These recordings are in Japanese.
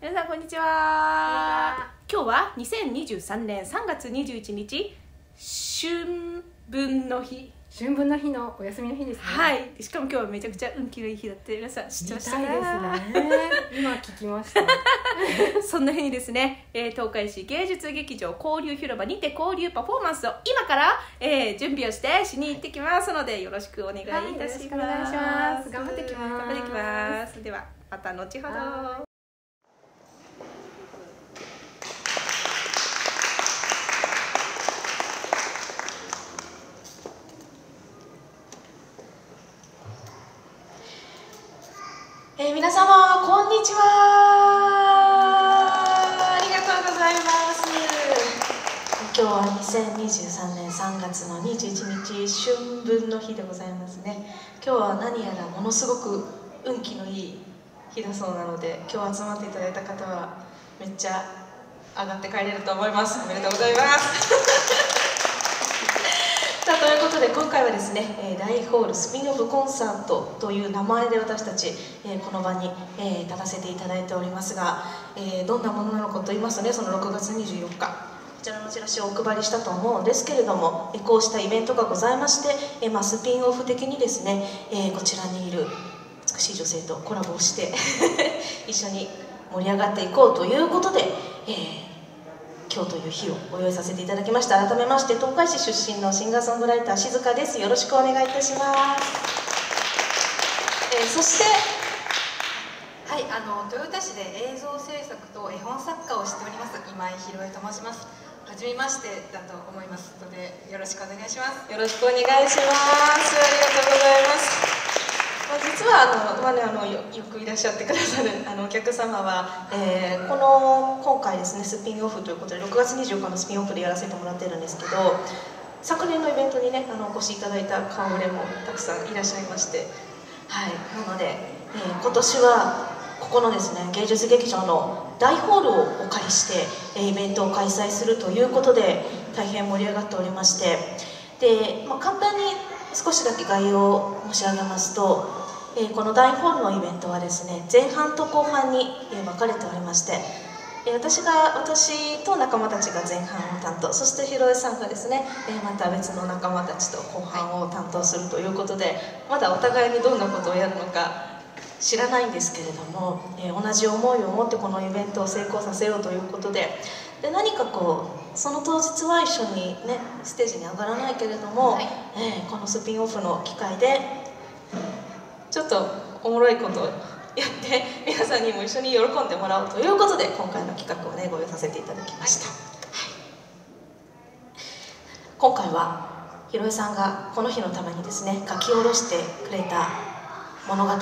皆さんこんにちは。今日は2023年3月21日春分の日。春分の日のお休みの日ですね。はい。しかも今日はめちゃくちゃ運気のいい日だって皆さん知ってました？ね。今聞きました。そんな日にですね、えー東海市芸術劇場交流広場にて交流パフォーマンスを今から、えー準備をしてしに行ってきますのでよろしくお願いいたします,、はい頑張ってきます。頑張ってきます。ではまた後ほどはえー皆様こんにちは。ありがとうございます。今日は2023年3月の21日春分の日でございますね。今日は何やらものすごく運気のいい日だそうなので今日集まっていただいた方はめっちゃ上がって帰れると思います。おめでとうございますことで今回はですね、え大ホールスピンオフコンサートという名前で私たち、えこの場に、え立たせていただいておりますが、えどんなものなのかと言いますとねその6月24日こちらのチラシをお配りしたと思うんですけれども、こうしたイベントがございまして、ま、スピンオフ的にですね、えこちらにいる美しい女性とコラボをして 一緒に盛り上がっていこうということで、えー今日という日をご用意させていただきました。改めまして東海市出身のシンガーソングライター静香です。よろしくお願いいたします、えーそしてはい、あの豊田市で映像制作と絵本作家をしております今井博恵と申します。初めましてだと思いますのでよろしくお願いします。よろしくお願いします。ありがとうございます。まあ実はあの、まあね、あのよくいらっしゃってくださるあのお客様は、えーこの今回ですねスピンオフということで6月24日のスピンオフでやらせてもらってるんですけど昨年のイベントにねあのお越しいただいた顔ぶれもたくさんいらっしゃいましてはいなので、えー今年はここのですね芸術劇場の大ホールをお借りして、イベントを開催するということで大変盛り上がっておりましてで、まあ、簡単に少しだけ概要を申し上げますと、えーこの大ホールのイベントはですね前半と後半に、えー分かれておりましてえー私が私と仲間たちが前半を担当そしてひろえさんがですね、えーまた別の仲間たちと後半を担当するということでまだお互いにどんなことをやるのか知らないんですけれども、えー同じ思いを持ってこのイベントを成功させようということでで何かこうその当日は一緒にねステージに上がらないけれども、はい。えーこのスピンオフの機会でちょっとおもろいことをやって皆さんにも一緒に喜んでもらおうということで今回の企画をねご用意させていただきました、はい。今回はひろえさんがこの日のためにですね書き下ろしてくれた物語と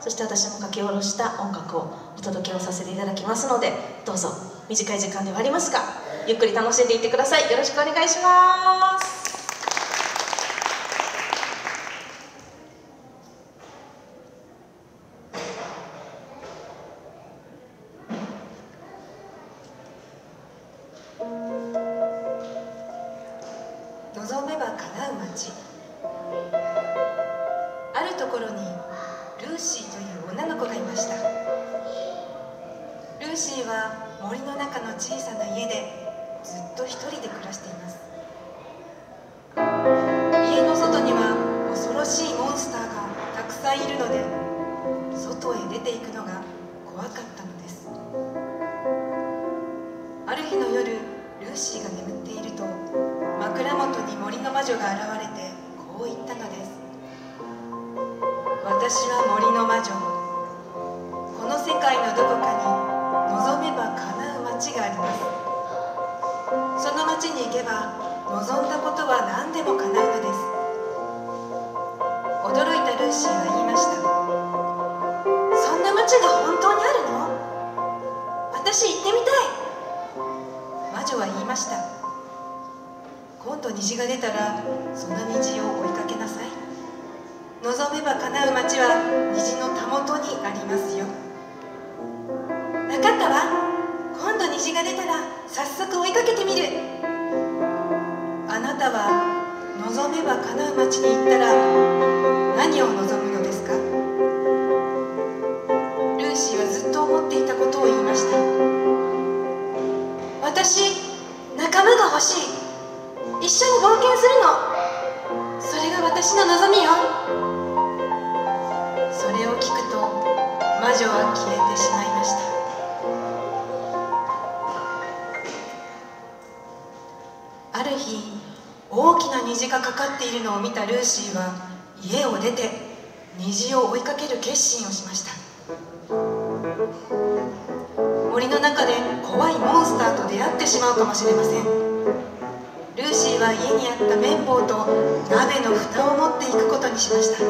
そして私も書き下ろした音楽をお届けをさせていただきますのでどうぞ短い時間ではありますがゆっくり楽しんでいってください。よろしくお願いします。出ていくのが怖かったのです。ある日の夜ルーシーが眠っていると枕元に森の魔女が現れてこう言ったのです。私は森の魔女。この世界のどこかに望めば叶う街があります。その街に行けば望んだことは何でも叶うのです。驚いたルーシーは言いました。そんが本当にあるの？私行ってみたい。魔女は言いました。今度虹が出たらその虹を追いかけなさい。望めば叶う街は虹のたもとにありますよ。分かったわ。今度虹が出たら早速追いかけてみる。あなたは望めば叶う街に行ったら何を望む？思っていたことを言いました。私仲間が欲しい。一緒に冒険するの。それが私の望みよ。それを聞くと魔女は消えてしまいました。ある日大きな虹がかかっているのを見たルーシーは家を出て虹を追いかける決心をしました。森の中で怖いモンスターと出会ってしまうかもしれません。ルーシーは家にあった綿棒と鍋の蓋を持っていくことにしました。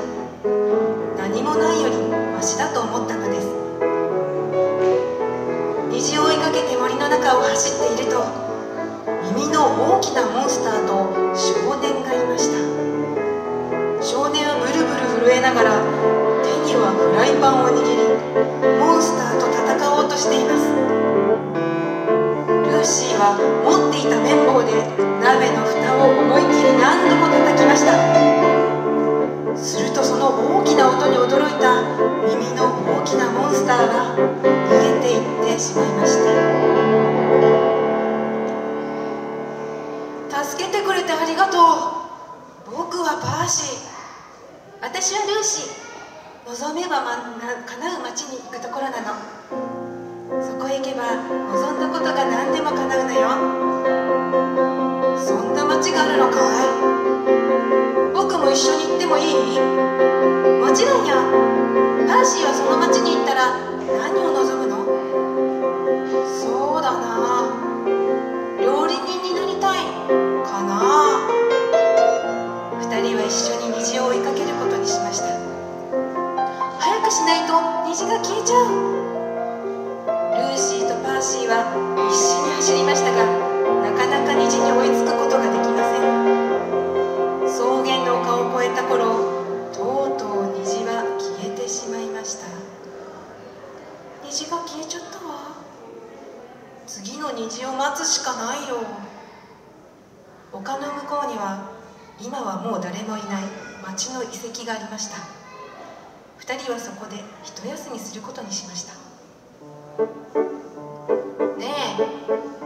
何もないよりマシだと思ったのです。虹を追いかけて森の中を走っていると耳の大きなモンスターと少年がいました。少年はブルブル震えながら手にはフライパンを握りモンスターととしています。ルーシーは持っていた綿棒で鍋の蓋を思い切り何度も叩きました。するとその大きな音に驚いた耳の大きなモンスターが逃げていってしまいました。助けてくれてありがとう。僕はパーシー。私はルーシー。望めば、ま、な叶う町に行くところなの。そこへ行けば望んだことが何でも叶うのよ。そんな町があるのかい？僕も一緒に行ってもいい？もちろんよ。パーシーはその町に行ったら何を望つしかないよ。丘の向こうには今はもう誰もいない。町の遺跡がありました。2人はそこで一休みすることにしました。ねえ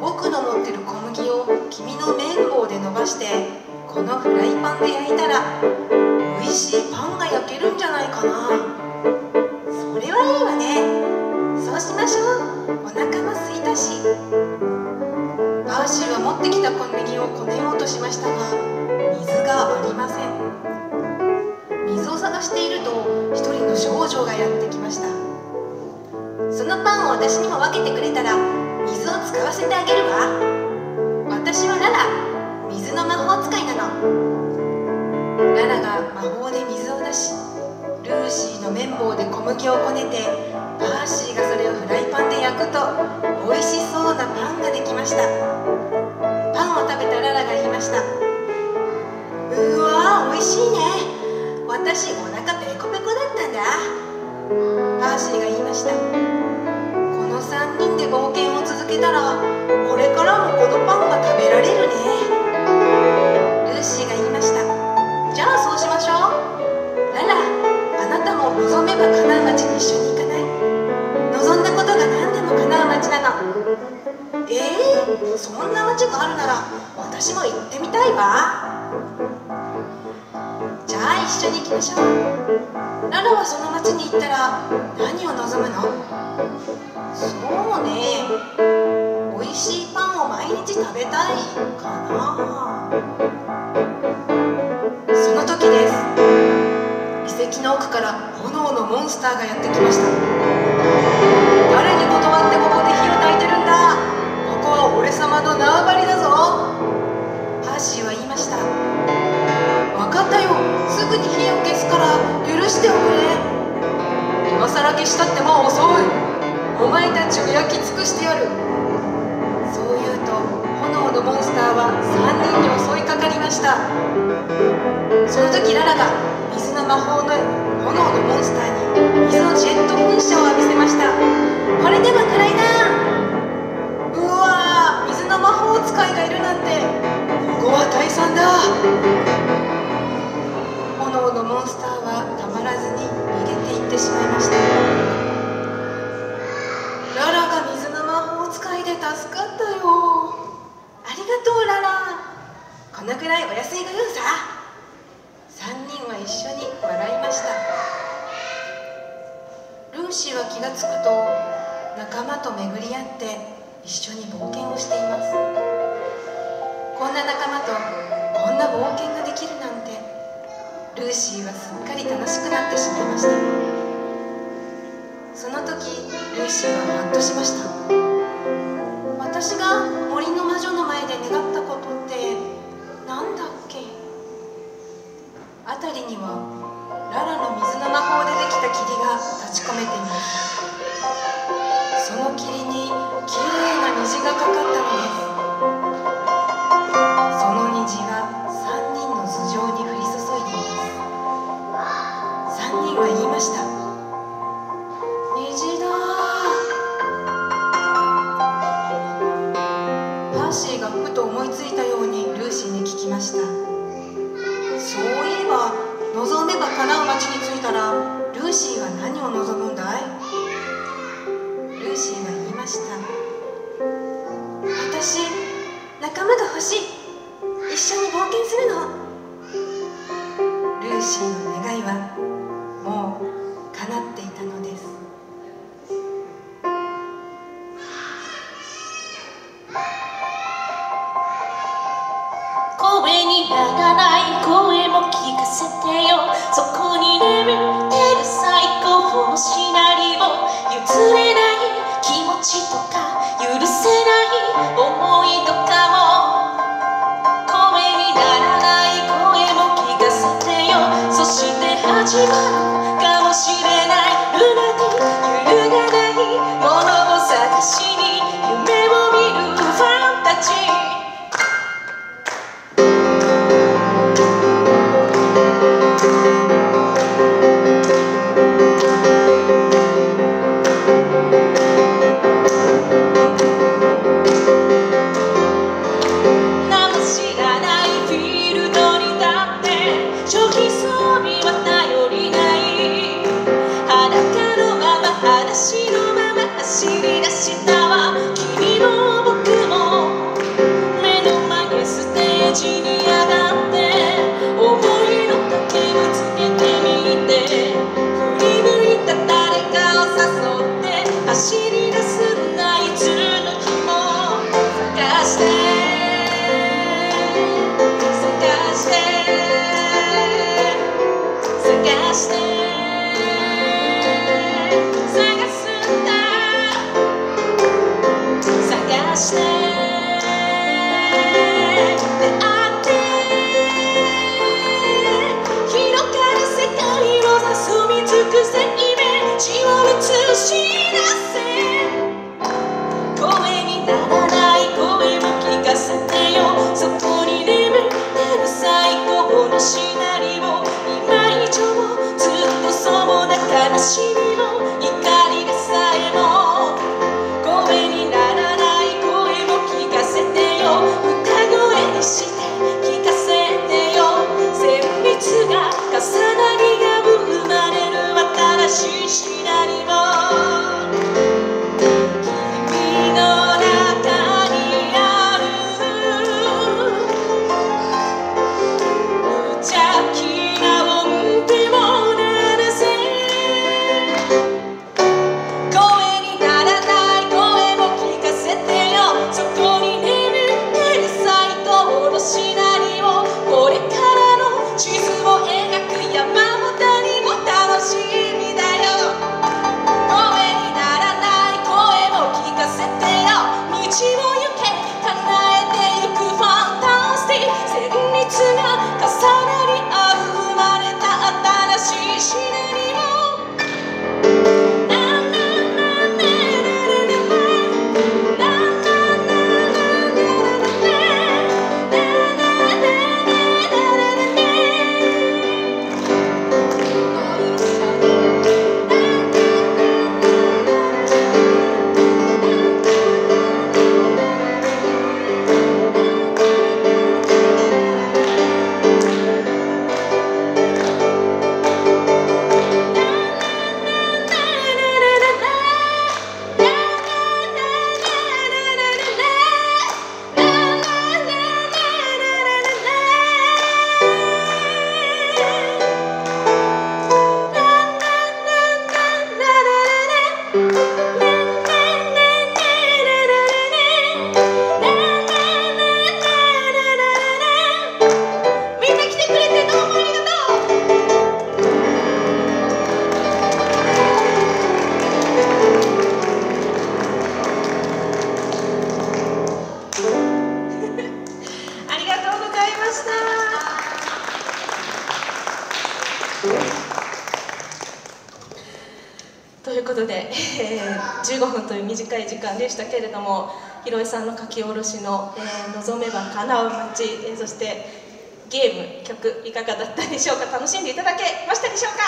僕の持ってる小麦を君の綿棒で伸ばしてこのフライパンで焼いたら美味しいパンが焼けるんじゃないかな。ってきた小麦をこねようとしましたが水がありません。水を探していると一人の少女がやってきました。そのパンを私にも分けてくれたら水を使わせてあげるわ。私はララ水の魔法使いなの。ララが魔法で水を出しルーシーの綿棒で小麦をこねてパーシーがそれをフライけたらこれからもこのパンが食べられるね。ルーシーが言いました。じゃあそうしましょう。ララあなたも望めば叶う町に一緒に行かない。望んだことが何でも叶う町なの。えー、そんな町があるなら私も行ってみたいわ。じゃあ一緒に行きましょう。ララはその町に行ったら何を望むの？そうね。しいパンを毎日食べたいかな。その時です。遺跡の奥から炎のモンスターがやってきました。誰に断ってここで火を焚いてるんだ。ここは俺様の縄張りだぞ。パーシーは言いました。分かったよ。すぐに火を消すから許しておくれ。今更消したってもう遅い。お前たちを焼き尽くしてやる。に襲いかかりました。その時ララが水の魔法の炎のモンスターに水のジェット噴射を浴びせました。これでもくらいな。うわー水の魔法使いがいるなんてここは大惨だ。炎のモンスターはたまらずに逃げていってしまいました。ララが水の魔法使いで助かったよ。ありがとうララ。のくらいお安いご用さ。3人は一緒に笑いました。ルーシーは気がつくと仲間と巡り合って一緒に冒険をしています。こんな仲間とこんな冒険ができるなんてルーシーはすっかり楽しくなってしまいました。その時ルーシーはハッとしました。私が森の魔女の前で願った辺りにはララの水の魔法でできた霧が立ち込めています。その霧にきれいな虹がかかったのです。その虹が3人の頭上に降り注いでいます。3人は言いました。虹だパーシーがふと思いついたようにルーシーに聞きました。声にない声も聞かせてよ。そこに眠ってる最高のシナリオ。譲れない気持ちとか許せない思いとかも。声にならない声も聞かせてよ。そして始まるかもしれない。ルナティ短い時間でしたけれどもひろえさんの書き下ろしの「えー、望めば叶う街」えー、そしてゲーム曲いかがだったでしょうか？楽しんでいただけましたでしょうか？あ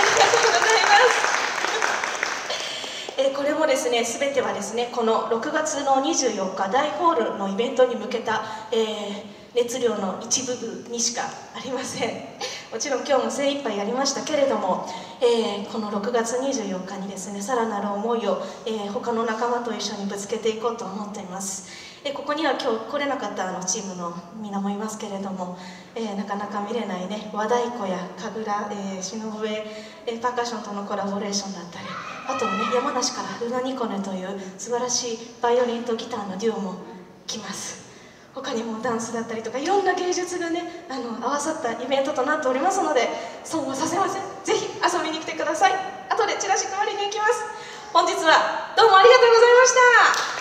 りがとうございます。えこれもですね全てはですねこの6月の24日大ホールのイベントに向けた、えー熱量の一部分にしかありません。もちろん今日も精一杯やりましたけれども、えー、この6月24日にですねさらなる思いを、えー、他の仲間と一緒にぶつけていこうと思っています。でここには今日来れなかったあのチームの皆もいますけれども、えー、なかなか見れないね和太鼓や神楽、えー、篠笛、えー、パーカッションとのコラボレーションだったりあとはね山梨からルナニコネという素晴らしいバイオリンとギターのデュオも来ます。他にもダンスだったりとかいろんな芸術がねあの合わさったイベントとなっておりますので損はさせません。ぜひ遊びに来てください。後でチラシ配りに行きます。本日はどうもありがとうございました。